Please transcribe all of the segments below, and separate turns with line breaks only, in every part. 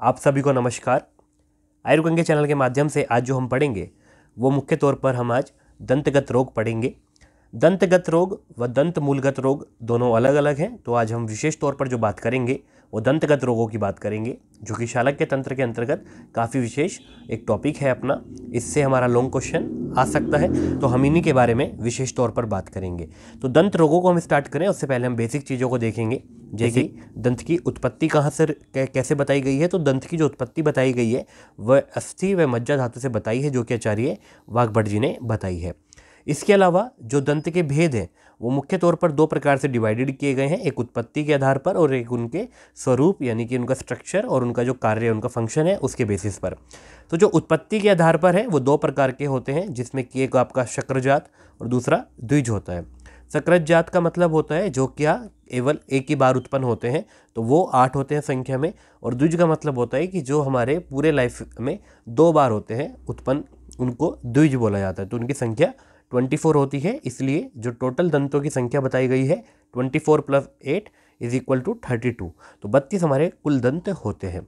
आप सभी को नमस्कार। आयुर्गंगे चैनल के माध्यम से आज जो हम पढ़ेंगे, वो मुख्य तौर पर हम आज दंतगत रोग पढ़ेंगे। दंतगत रोग व दंत मूलगत रोग दोनों अलग अलग हैं तो आज हम विशेष तौर पर जो बात करेंगे, वो दंतगत रोगों की बात करेंगे, जो कि शालक के तंत्र के अंतर्गत काफ़ी विशेष एक टॉपिक है अपना। इससे हमारा लॉन्ग क्वेश्चन आ सकता है तो हम इन्हीं के बारे में विशेष तौर पर बात करेंगे। तो दंत रोगों को हम स्टार्ट करें, उससे पहले हम बेसिक चीज़ों को देखेंगे। जैसे दंत की उत्पत्ति कहाँ से कैसे बताई गई है? तो दंत की जो उत्पत्ति बताई गई है वह अस्थि व मज्जा धातु से बताई है जो कि आचार्य वाघभट जी ने बताई है। इसके अलावा जो दंत के भेद हैं वो मुख्य तौर पर दो प्रकार से डिवाइडेड किए गए हैं एक उत्पत्ति के आधार पर और एक उनके स्वरूप यानी कि उनका स्ट्रक्चर और उनका जो कार्य उनका फ़ंक्शन है उसके बेसिस पर। तो जो उत्पत्ति के आधार पर है वो दो प्रकार के होते हैं जिसमें कि एक आपका शक्रजात और दूसरा द्विज होता है। सक्रत जात का मतलब होता है जो क्या? केवल एक ही बार उत्पन्न होते हैं तो वो आठ होते हैं संख्या में। और द्विज का मतलब होता है कि जो हमारे पूरे लाइफ में दो बार होते हैं उत्पन्न, उनको द्विज बोला जाता है। तो उनकी संख्या ट्वेंटी फोर होती है, इसलिए जो टोटल दंतों की संख्या बताई गई है, twenty four plus eight is equal to thirty two तो बत्तीस हमारे कुल दंत होते हैं।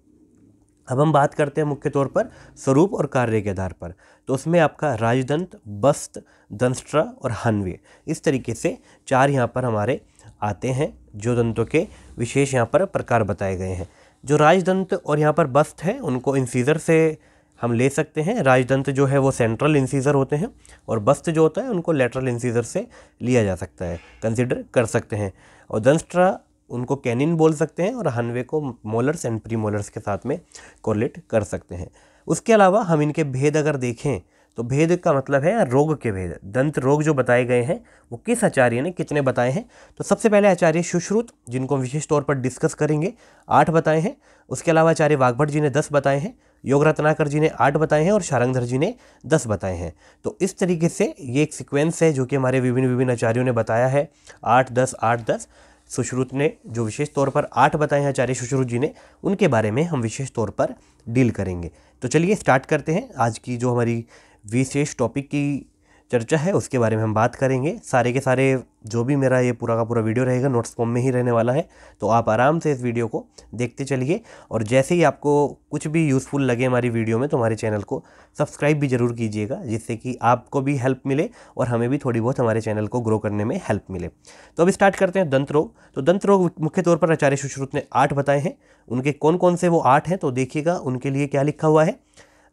अब हम बात करते हैं मुख्य तौर पर स्वरूप और कार्य के आधार पर। तो उसमें आपका राजदंत, बस्त दंस्ट्रा और हनवे। इस तरीके से चार यहाँ पर हमारे आते हैं, जो दंतों के विशेष यहाँ पर प्रकार बताए गए हैं। जो राजदंत और यहाँ पर बस्त है, उनको इंसीजर से हम ले सकते हैं। राजदंत जो है, वो सेंट्रल इंसीजर होते हैं और बस्त जो होता है, उनको लेटरल इंसीजर से लिया जा सकता है कंसिडर कर सकते हैं। और दंस्ट्रा उनको कैनिन बोल सकते हैं और हनवे को मोलर्स एंड प्री मोलर्स के साथ में कोरिलेट कर सकते हैं। उसके अलावा हम इनके भेद अगर देखें तो भेद का मतलब है रोग के भेद। दंत रोग जो बताए गए हैं, वो किस आचार्य ने, कितने बताए हैं? तो सबसे पहले आचार्य सुश्रुत, जिनको हम विशेष तौर पर डिस्कस करेंगे, आठ बताए हैं। उसके अलावा आचार्य वाघभट जी ने दस बताए हैं, योग रत्नाकर जी ने आठ बताए हैं और शारंगधर जी ने दस बताए हैं। तो इस तरीके से ये एक सिक्वेंस है जो कि हमारे विभिन्न विभिन्न आचार्यों ने बताया है। आठ, दस आठ, दस। सुश्रुत ने जो विशेष तौर पर आठ बताए हैं आचार्य सुश्रुत जी ने, उनके बारे में हम विशेष तौर पर डील करेंगे। तो चलिए स्टार्ट करते हैं। आज की जो हमारी विशेष टॉपिक की चर्चा है, उसके बारे में हम बात करेंगे। सारे के सारे जो भी मेरा ये पूरा का पूरा वीडियो रहेगा नोट्स फॉर्म में ही रहने वाला है तो आप आराम से इस वीडियो को देखते चलिए। और जैसे ही आपको कुछ भी यूज़फुल लगे हमारी वीडियो में तो हमारे चैनल को सब्सक्राइब भी ज़रूर कीजिएगा, जिससे कि आपको भी हेल्प मिले और हमें भी थोड़ी बहुत हमारे चैनल को ग्रो करने में हेल्प मिले। तो अब स्टार्ट करते हैं दंत रोग। तो दंत रोग मुख्य तौर पर आचार्य सुश्रुत ने आठ बताए हैं। उनके कौन कौन से वो आठ हैं तो देखिएगा उनके लिए क्या लिखा हुआ है।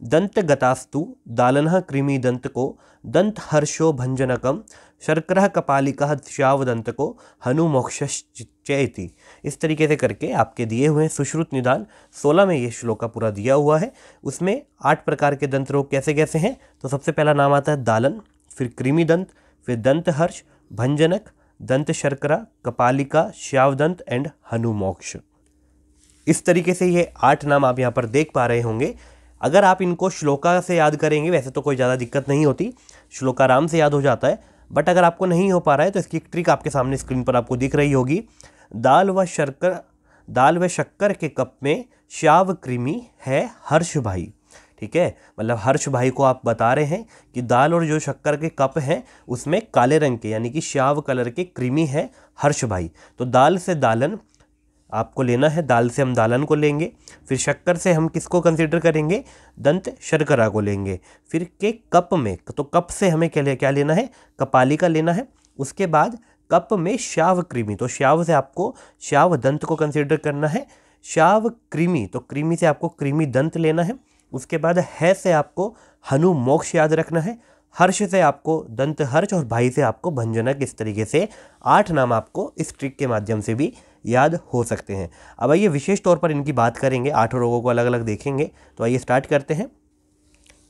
दंत गतास्तु दालन कृमि दंत को दंत हर्षो भंजनकम शर्करा कपालिका श्यावदंत को हनु मोक्षश्चैति इस तरीके से करके आपके दिए हुए सुश्रुत निदान 16 में ये श्लोक का पूरा दिया हुआ है। उसमें आठ प्रकार के दंत रोग कैसे कैसे हैं? तो सबसे पहला नाम आता है दालन, फिर कृमि दंत, फिर दंत हर्ष भंजनक दंत शर्करा कपालिका श्यावदंत एंड हनुमोक्ष। इस तरीके से ये आठ नाम आप यहाँ पर देख पा रहे होंगे। अगर आप इनको श्लोका से याद करेंगे, वैसे तो कोई ज़्यादा दिक्कत नहीं होती, श्लोकाराम से याद हो जाता है, बट अगर आपको नहीं हो पा रहा है तो इसकी एक ट्रिक आपके सामने स्क्रीन पर आपको दिख रही होगी। दाल व शर्कर, दाल व शक्कर के कप में श्याव कृमि है हर्ष भाई। ठीक है? मतलब हर्ष भाई को आप बता रहे हैं कि दाल और जो शक्कर के कप हैं, उसमें काले रंग के, यानी कि श्याव कलर के कृमि है हर्ष भाई। तो दाल से दालन आपको लेना है, दाल से हम दालन को लेंगे, फिर शक्कर से हम किसको कंसिडर करेंगे? दंत शर्करा को लेंगे। फिर के कप में तो कप से हमें क्या क्या लेना है? कपाली का लेना है। उसके बाद कप में श्याव कृमि तो श्याव से आपको, श्याव दंत को कंसिडर करना है। श्याव कृमि तो कृमि से आपको कृमि दंत लेना है। उसके बाद है से आपको हनु मोक्ष याद रखना है। हर्ष से आपको दंत हर्ष और भाई से आपको भंजनक इस तरीके से? आठ नाम आपको इस ट्रिक के माध्यम से भी याद हो सकते हैं। अब आइए विशेष तौर पर इनकी बात करेंगे। आठों रोगों को अलग अलग देखेंगे। तो आइए स्टार्ट करते हैं।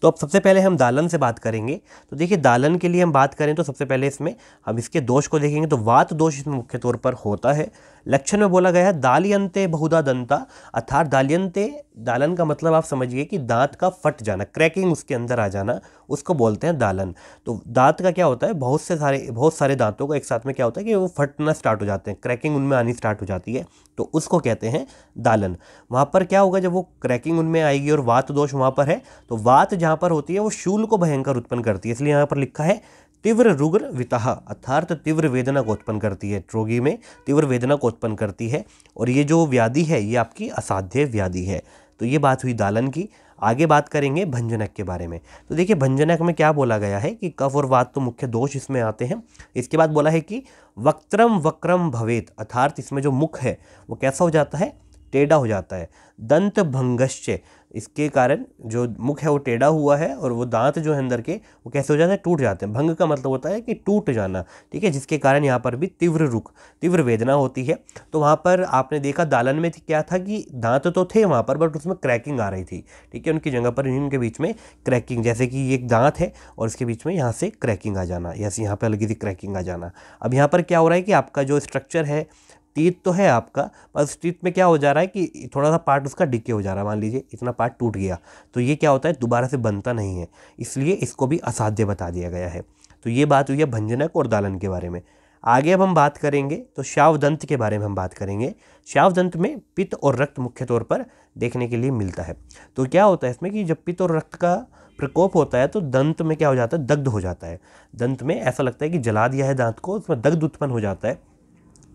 तो अब सबसे पहले हम दालन से बात करेंगे। तो देखिए, दालन के लिए हम बात करें तो सबसे पहले इसमें हम इसके दोष को देखेंगे। तो वात दोष इसमें मुख्य तौर पर होता है। लक्षण में बोला गया है, दालियंते बहुधा दंता। अर्थात दालियंते, दालन का मतलब आप समझिए कि दांत का फट जाना, क्रैकिंग उसके अंदर आ जाना, उसको बोलते हैं दालन। तो दांत का क्या होता है, बहुत से सारे, बहुत सारे दांतों का एक साथ में क्या होता है कि वो फटना स्टार्ट हो जाते हैं, क्रैकिंग उनमें आनी स्टार्ट हो जाती है तो उसको कहते हैं दालन। वहाँ पर क्या होगा, जब वो क्रैकिंग उनमें आएगी और वात दोष वहाँ पर है तो वात जहाँ पर होती है, वो शूल को भयंकर उत्पन्न करती है। इसलिए यहाँ पर लिखा है, तीव्र रुग्र वितः अर्थात तीव्र वेदना को उत्पन्न करती है, रोगी में तीव्र वेदना को उत्पन्न करती है और ये जो व्याधि है, ये आपकी असाध्य व्याधि है। तो ये बात हुई दालन की। आगे बात करेंगे भंजनक के बारे में। तो देखिए, भंजनक में क्या बोला गया है कि कफ और वात तो मुख्य दोष इसमें आते हैं। इसके बाद बोला है कि वक्त्रम वक्रम भवेत, अर्थात इसमें जो मुख है, वो कैसा हो जाता है? टेढ़ा हो जाता है। दंत भंगश्च इसके कारण जो मुख है वो टेढ़ा हुआ है और वो दांत जो है अंदर के, वो कैसे हो जाते हैं? टूट जाते हैं। भंग का मतलब होता है कि टूट जाना, ठीक है? जिसके कारण यहाँ पर भी तीव्र रुख, तीव्र वेदना होती है। तो वहाँ पर आपने देखा दालन में क्या था कि दांत तो थे वहाँ पर, बट उसमें क्रैकिंग आ रही थी, ठीक है? उनकी जगह पर, इनके बीच में क्रैकिंग, जैसे कि एक दांत है और इसके बीच में यहाँ से क्रैकिंग आ जाना, या यहाँ पर अलग सी क्रैकिंग आ जाना। अब यहाँ पर क्या हो रहा है कि आपका जो स्ट्रक्चर है टीथ तो है आपका, पर उस टीथ में क्या हो जा रहा है कि थोड़ा सा पार्ट उसका डिके हो जा रहा है। मान लीजिए, इतना पार्ट टूट गया तो ये क्या होता है, दोबारा से बनता नहीं है। इसलिए इसको भी असाध्य बता दिया गया है। तो ये बात हुई है भंजनक और दालन के बारे में। आगे अब हम बात करेंगे तो शावदंत के बारे में हम बात करेंगे। शावदंत में पित्त और रक्त मुख्य तौर पर देखने के लिए मिलता है। तो क्या होता है इसमें कि जब पित्त और रक्त का प्रकोप होता है तो दंत में क्या हो जाता है, दग्ध हो जाता है। दंत में ऐसा लगता है कि जला दिया है दांत को, उसमें दग्ध उत्पन्न हो जाता है।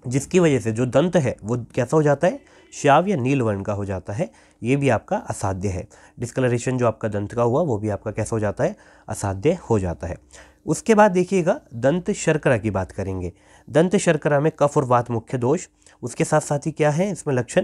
जिसकी वजह से जो दंत है, वो कैसा हो जाता है? श्याव या नील वर्ण का हो जाता है। ये भी आपका असाध्य है। डिस्कलरेशन जो आपका दंत का हुआ, वो भी आपका कैसा हो जाता है? असाध्य हो जाता है। उसके बाद देखिएगा, दंत शर्करा की बात करेंगे। दंत शर्करा में कफ और वात मुख्य दोष। उसके साथ साथ ही क्या है? इसमें लक्षण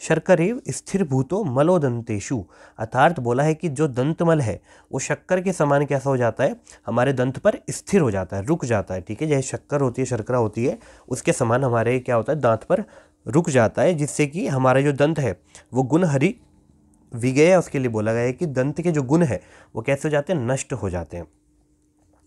शर्करेव स्थिर भूतो मलोदंतेशु अर्थार्थ बोला है कि जो दंतमल है, वो शक्कर के समान कैसा हो जाता है? हमारे दंत पर स्थिर हो जाता है, रुक जाता है, ठीक है? जैसे शक्कर होती है, शर्करा होती है, उसके समान हमारे क्या होता है? दांत पर रुक जाता है, जिससे कि हमारा जो दंत है, वो गुण हरी विगय, उसके लिए बोला गया है कि दंत के जो गुण है, वो कैसे हो जाते हैं? नष्ट हो जाते हैं।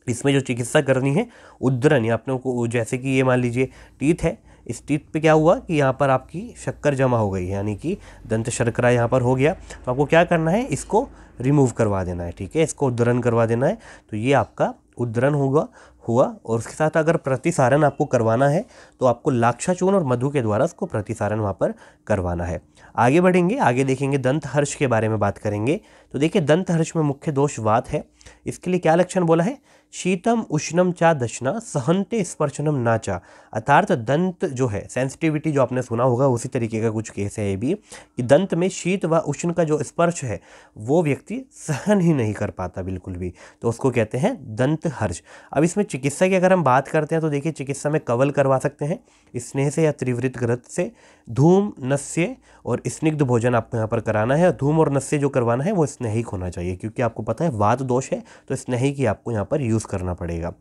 इसमें जो चिकित्सा करनी है, उद्धरण, या अपने को जैसे कि ये मान लीजिए, टीथ है इस टीथ पे क्या हुआ कि यहाँ पर आपकी शक्कर जमा हो गई यानी कि दंत शर्करा यहाँ पर हो गया। तो आपको क्या करना है, इसको रिमूव करवा देना है, ठीक है? इसको उद्धरण करवा देना है। तो ये आपका उद्धरण होगा, हुआ और उसके साथ अगर प्रतिसारण आपको करवाना है तो आपको लाक्षाचूर्ण और मधु के द्वारा उसको प्रतिसारण वहाँ पर करवाना है। आगे बढ़ेंगे, आगे देखेंगे दंत हर्ष के बारे में बात करेंगे। तो देखिए, दंत हर्ष में मुख्य दोष वात है। इसके लिए क्या लक्षण बोला है? शीतम उष्णम चा दशना सहनते स्पर्शनम नाचा अर्थात दंत जो है सेंसिटिविटी जो आपने सुना होगा, उसी तरीके का कुछ केस है ये भी, कि दंत में शीत व उष्ण का जो स्पर्श है, वो व्यक्ति सहन ही नहीं कर पाता बिल्कुल भी। तो उसको कहते हैं दंत हर्ष। अब इसमें चिकित्सा की अगर हम बात करते हैं तो देखिए चिकित्सा में कवल करवा सकते हैं, स्नेह से या त्रिवृत ग्रत से, धूम, नस्य और स्निग्ध भोजन आपको यहाँ पर कराना है धूम और नस्य जो करवाना है, वो स्नेहिक होना चाहिए, क्योंकि आपको पता है वात दोष है तो स्नेहिक ही आपको यहाँ पर यूज़ करना पड़ेगा।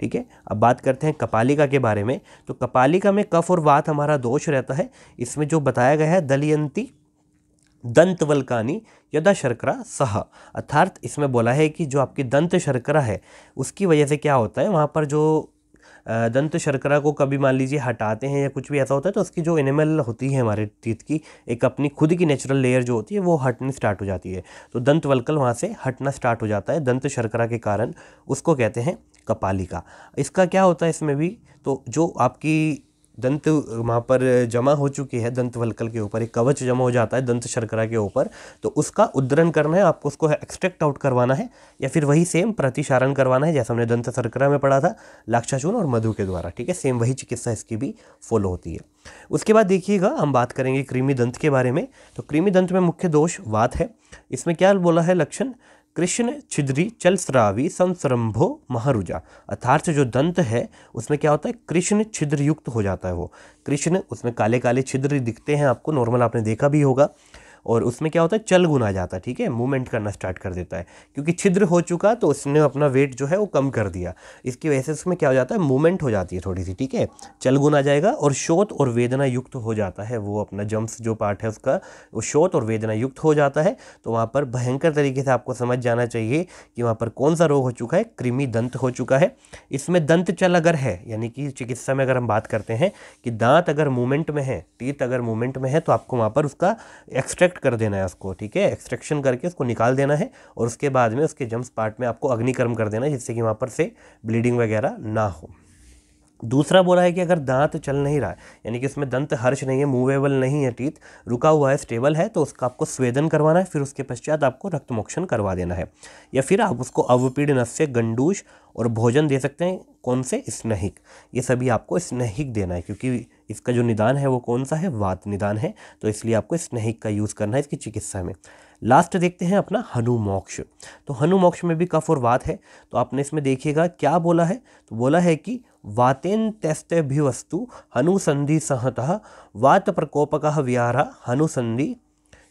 ठीक है? अब बात करते हैं कपालिका के बारे में। तो कपालिका में कफ और वात हमारा दोष रहता है। इसमें जो बताया गया है, दलियंती, दंतवल्कानी यदा शर्करा सह। अर्थात इसमें बोला है कि जो आपकी दंत शर्करा है, उसकी वजह से क्या होता है? वहाँ पर जो दंत शर्करा को कभी मान लीजिए हटाते हैं या कुछ भी ऐसा होता है तो उसकी जो एनिमल होती है हमारे टीथ की, एक अपनी खुद की नेचुरल लेयर जो होती है, वो हटनी स्टार्ट हो जाती है। तो दंत वलकल वहाँ से हटना स्टार्ट हो जाता है, दंत शर्करा के कारण, उसको कहते हैं कपालिका इसका क्या होता है इसमें भी तो जो आपकी दंत वहाँ पर जमा हो चुकी है, दंत वलकल के ऊपर, एक कवच जमा हो जाता है दंत शर्करा के ऊपर तो उसका उद्धरण करना है, आपको उसको एक्सट्रैक्ट आउट करवाना है, या फिर वही सेम प्रतिशारण करवाना है, जैसा हमने दंत शर्करा में पढ़ा था, लाक्षाचूर्ण और मधु के द्वारा, ठीक है? सेम वही चिकित्सा इसकी भी फॉलो होती है। उसके बाद देखिएगा, हम बात करेंगे कृमि दंत के बारे में तो कृमि दंत में मुख्य दोष वात है। इसमें क्या बोला है लक्षण? कृष्ण छिद्री चल श्रावी संसरंभो महारुजा। अर्थार्थ जो दंत है, उसमें क्या होता है? कृष्ण छिद्र युक्त हो जाता है वो। कृष्ण, उसमें काले काले छिद्र दिखते हैं आपको, नॉर्मल आपने देखा भी होगा। और उसमें क्या होता है, चल गुना जाता है, ठीक है? मूवमेंट करना स्टार्ट कर देता है। क्योंकि छिद्र हो चुका तो उसने अपना वेट जो है वो कम कर दिया। इसकी वजह से उसमें क्या हो जाता है मूवमेंट हो जाती है थोड़ी सी ठीक है? चल गुना जाएगा और शोत और वेदना युक्त हो जाता है वो अपना जम्स जो पार्ट है उसका, वो शोत और वेदना युक्त हो जाता है। तो वहाँ पर भयंकर तरीके से आपको समझ जाना चाहिए कि वहाँ पर कौन सा रोग हो चुका है, कृमि दंत हो चुका है। इसमें दंत चल अगर है, यानी कि चिकित्सा में अगर हम बात करते हैं कि दांत अगर मूवमेंट में है टीथ अगर मूवमेंट में है तो आपको वहाँ पर उसका एक्सट्रैक्ट एक्सट्रैक्ट कर देना है उसको, ठीक है? एक्सट्रैक्शन करके उसको निकाल देना है और उसके बाद में उसके जम्स पार्ट में आपको अग्निकर्म कर देना है जिससे कि वहाँ पर से ब्लीडिंग वगैरह ना हो। दूसरा बोला है कि अगर दांत चल नहीं रहा है, यानी कि उसमें दंत हर्ष नहीं है मूवेबल नहीं है टीथ रुका हुआ है स्टेबल है तो उसका आपको स्वेदन करवाना है, फिर उसके पश्चात आपको रक्त मोक्षण करवा देना है। या फिर आप उसको अवपीड़ नस्य गंडूश और भोजन दे सकते हैं, कौन से? स्नेहिक। ये सभी आपको स्नेहिक देना है, क्योंकि इसका जो निदान है वो कौन सा है? वात निदान है। तो इसलिए आपको स्नेहिक का यूज़ करना है इसकी चिकित्सा में। लास्ट देखते हैं अपना हनुमोक्ष तो हनुमोक्ष में भी कफ और वात है। तो आपने इसमें देखिएगा क्या बोला है? तो बोला है कि वातेन त्यस्तभिवस्तु हनुसंधि सहतः वात प्रकोपक विहारा हनुसंधि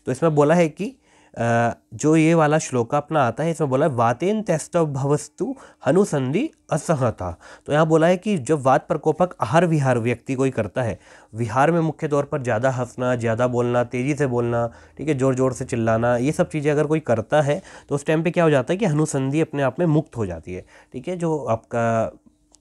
तो इसमें बोला है कि जो ये वाला श्लोक अपना आता है, इसमें बोला है, वातेन त्यस्तव भवस्तु हनुसंधि असहता। तो यहाँ बोला है कि जब वात प्रकोपक आहार विहार व्यक्ति कोई करता है, विहार में मुख्य तौर पर ज़्यादा हंसना, ज़्यादा बोलना, तेज़ी से बोलना, ठीक है ज़ोर ज़ोर से चिल्लाना, ये सब चीज़ें अगर कोई करता है तो उस टाइम पे क्या हो जाता है कि हनुसंधि अपने आप में मुक्त हो जाती है। ठीक है, जो आपका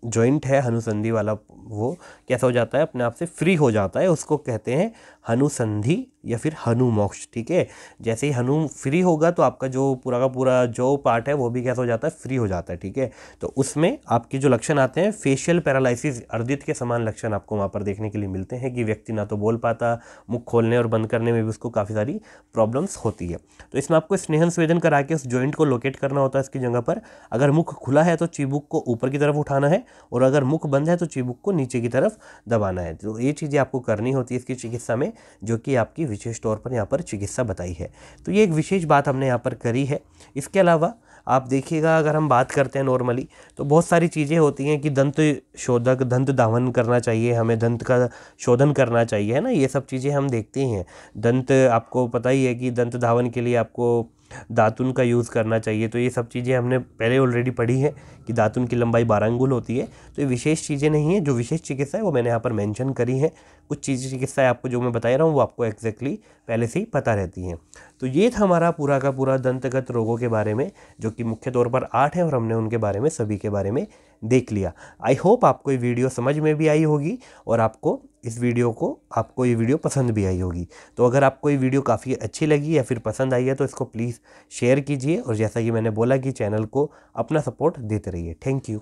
जॉइंट है, हनुसंधि वाला वो, कैसा हो जाता है, अपने आप से फ्री हो जाता है, उसको कहते हैं हनुसंधि या फिर हनु मोक्ष, ठीक है? जैसे ही हनु फ्री होगा तो आपका जो पूरा का पूरा जो पार्ट है वो भी कैसा हो जाता है? फ्री हो जाता है, ठीक है? तो उसमें आपके जो लक्षण आते हैं फेशियल पैरालिसिस अर्दित के समान लक्षण आपको वहाँ पर देखने के लिए मिलते हैं कि व्यक्ति ना तो बोल पाता, मुख खोलने और बंद करने में भी उसको काफ़ी सारी प्रॉब्लम्स होती है। तो इसमें आपको स्नेहन स्वेदन करा के उस जॉइंट को लोकेट करना होता है इसकी जगह पर। अगर मुख खुला है तो चिबुक को ऊपर की तरफ़ उठाना है और अगर मुख बंद है तो चिबुक को नीचे की तरफ़ दबाना है। तो ये चीज़ें आपको करनी होती है इसकी चिकित्सा में, जो कि आपकी विशेष तौर पर यहाँ पर चिकित्सा बताई है। तो ये एक विशेष बात हमने यहाँ पर करी है। इसके अलावा आप देखिएगा, अगर हम बात करते हैं नॉर्मली तो बहुत सारी चीज़ें होती हैं कि दंत शोधक, दंत धावन करना चाहिए, हमें दंत का शोधन करना चाहिए, है ना? ये सब चीज़ें हम देखते हैं। दंत, आपको पता ही है कि दंत धावन के लिए आपको दातुन का यूज़ करना चाहिए तो ये सब चीज़ें हमने पहले ऑलरेडी पढ़ी है कि दातुन की लंबाई बारह अंगुल होती है तो ये विशेष चीज़ें नहीं है, जो विशेष चिकित्सा है वो मैंने यहाँ पर मेंशन करी है। कुछ चीज़ें चिकित्सा आपको जो मैं बता रहा हूँ, वो आपको एग्जैक्टली पहले से ही पता रहती हैं। तो ये था हमारा पूरा का पूरा दंतगत रोगों के बारे में, जो कि मुख्य तौर पर आठ है और हमने उनके बारे में, सभी के बारे में देख लिया। आई होप आपको ये वीडियो समझ में भी आई होगी और आपको इस वीडियो को, आपको ये वीडियो पसंद भी आई होगी। तो अगर आपको ये वीडियो काफ़ी अच्छी लगी या फिर पसंद आई है तो इसको प्लीज़ शेयर कीजिए और जैसा कि मैंने बोला कि चैनल को अपना सपोर्ट देते रहिए। Thank you